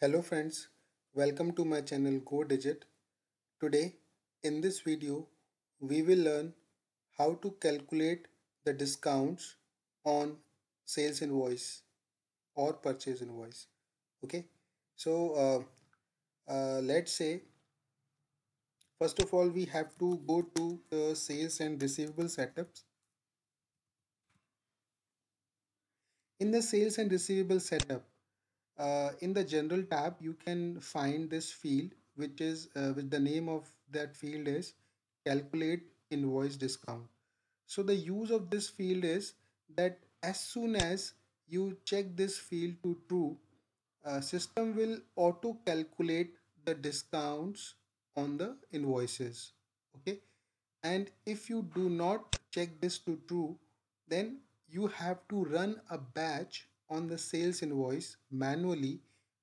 Hello friends, welcome to my channel Go Digit. Today in this video we will learn how to calculate the discounts on sales invoice or purchase invoice. Okay, so uh, uh, let's say first of all we have to go to the sales and receivable setups. In the sales and receivable setup, uh, in the general tab you can find this field which is uh, with the name of that field is calculate invoice discount. So the use of this field is that as soon as you check this field to true uh, system will auto calculate the discounts on the invoices okay? And if you do not check this to true then you have to run a batch on the sales invoice manually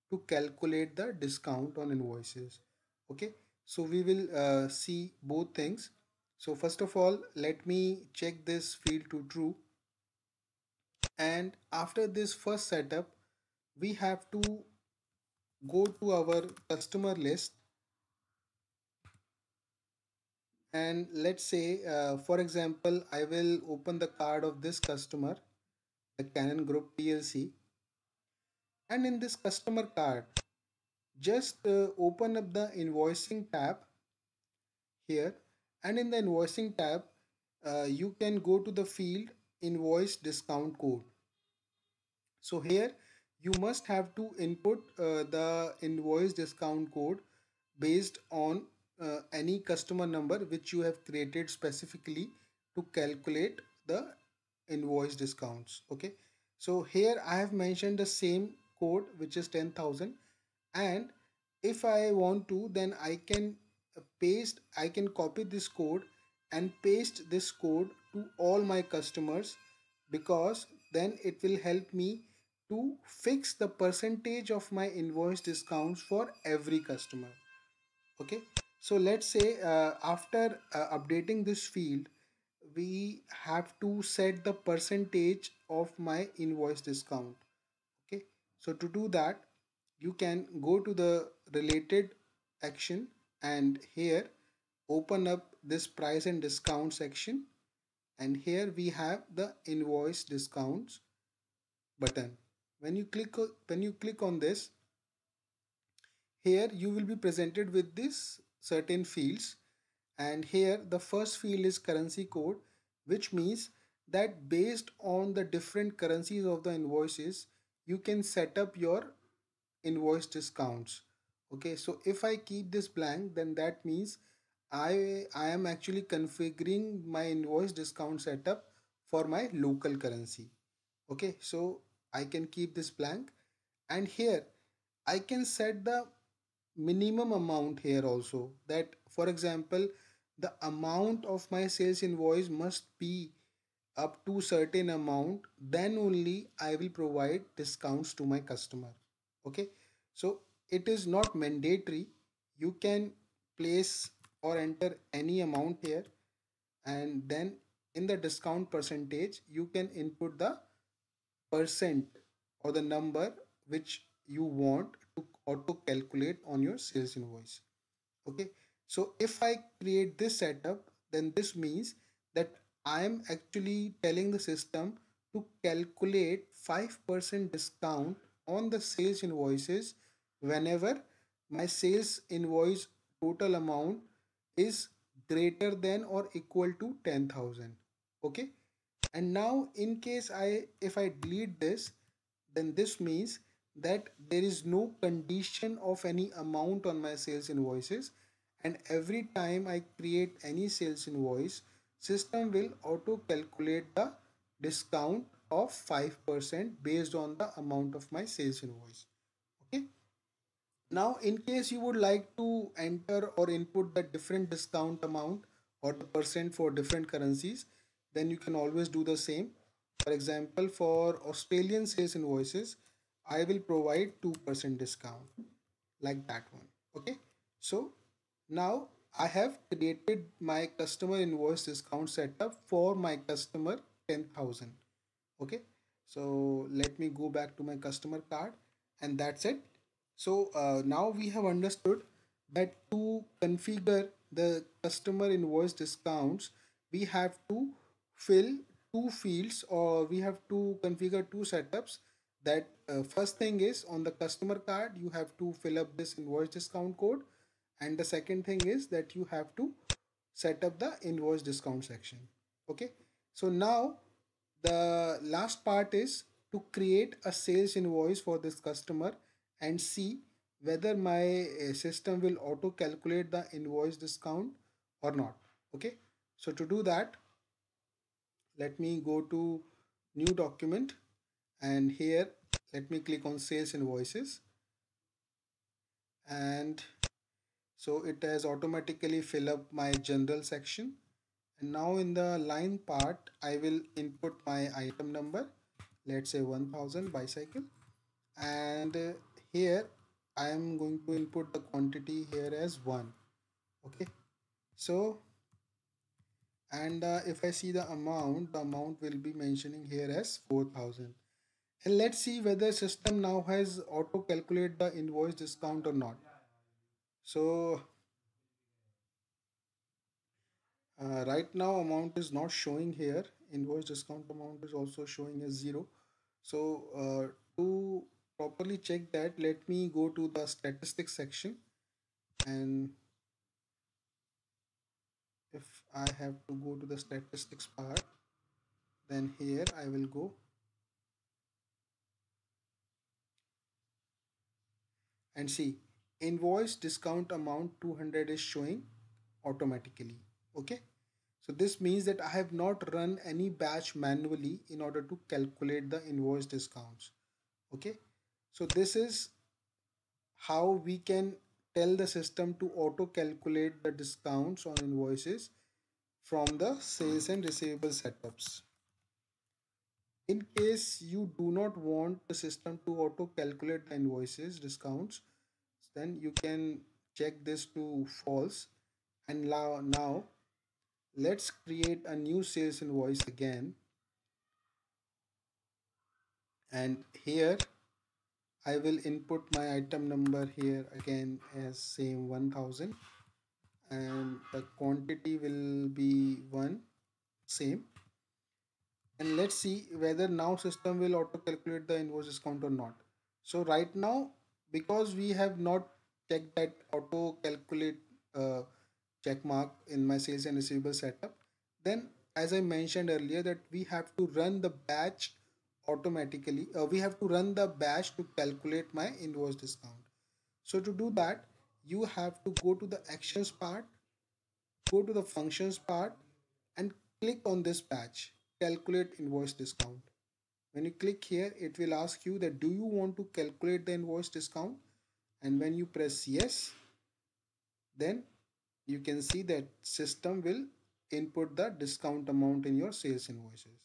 to calculate the discount on invoices. Okay? So we will uh, see both things. So first of all let me check this field to true. And after this first setup we have to go to our customer list. And let's say uh, for example I will open the card of this customer the Cannon Group PLC and in this customer card just uh, open up the invoicing tab here. And in the invoicing tab uh, you can go to the field invoice discount code. So here you must have to input uh, the invoice discount code based on uh, any customer number which you have created specifically to calculate the invoice discounts okay? So here I have mentioned the same code which is 10,000 and if I want to then I can paste I can copy this code and paste this code to all my customers because then it will help me to fix the percentage of my invoice discounts for every customer okay? So let's say uh, after uh, updating this field we have to set the percentage of my invoice discount. Okay? So to do that you can go to the related action and here open up this price and discount section and here we have the invoice discounts button. When you click when you click on this here you will be presented with this certain fields and here the first field is currency code which means that based on the different currencies of the invoices you can set up your invoice discounts. Okay so if I keep this blank then that means I I am actually configuring my invoice discount setup for my local currency. Okay so I can keep this blank. And here I can set the minimum amount here also that for example the amount of my sales invoice must be up to certain amount then only I will provide discounts to my customer. Okay? So it is not mandatory. You can place or enter any amount here and then in the discount percentage you can input the percent or the number which you want to auto calculate on your sales invoice. Okay so if I create this setup then this means that I am actually telling the system to calculate 5% discount on the sales invoices whenever my sales invoice total amount is greater than or equal to 10,000 okay? And now in case I if I delete this then this means that there is no condition of any amount on my sales invoices and every time I create any sales invoice system will auto calculate the discount of 5% based on the amount of my sales invoice. Okay? Now in case you would like to enter or input the different discount amount or the percent for different currencies then you can always do the same. For example for Australian sales invoices I will provide 2% discount like that one. Okay? So now I have created my customer invoice discount setup for my customer 10,000 okay? So let me go back to my customer card and that's it. So uh, now we have understood that to configure the customer invoice discounts, we have to fill two fields or we have to configure two setups that uh, first thing is on the customer card you have to fill up this invoice discount code and the second thing is that you have to set up the invoice discount section. Okay? So now the last part is to create a sales invoice for this customer and see whether my uh, system will auto calculate the invoice discount or not. Okay? So to do that let me go to new document and here let me click on sales invoices. And so it has automatically fill up my general section. And now in the line part I will input my item number let's say 1000 bicycle. And here I am going to input the quantity here as 1 okay? So and uh, if I see the amount the amount will be mentioning here as 4000 and let's see whether system now has auto calculate the invoice discount or not so uh, right now amount is not showing here. Invoice discount amount is also showing as zero. So uh, to properly check that let me go to the statistics section. And if I have to go to the statistics part then here I will go. And see invoice discount amount 200 is showing automatically okay? So this means that I have not run any batch manually in order to calculate the invoice discounts okay? So this is how we can tell the system to auto calculate the discounts on invoices from the sales and receivable setups. In case you do not want the system to auto calculate the invoices discounts then you can check this to false. And now now let's create a new sales invoice again. And here I will input my item number here again as same 1000 and the quantity will be 1 same. And let's see whether now system will auto calculate the invoice discount or not. So right now because we have not checked that auto calculate uh, check mark in my sales and receivable setup then as i mentioned earlier that we have to run the batch automatically uh, we have to run the batch to calculate my invoice discount so to do that you have to go to the actions part go to the functions part and click on this batch calculate invoice discount. When you click here, it will ask you that do you want to calculate the invoice discount? And when you press yes, then you can see that system will input the discount amount in your sales invoices.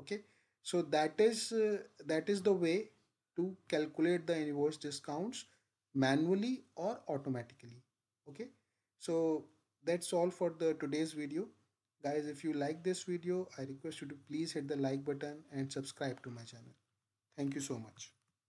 Okay, so that is uh, that is the way to calculate the invoice discounts manually or automatically. Okay, so that's all for the today's video guys if you like this video i request you to please hit the like button and subscribe to my channel. Thank you so much